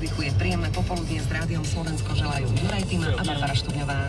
oddychu je príjemné popoludnie s rádiom Slovensko želajú Juraj Tima a Barbara Štúňová.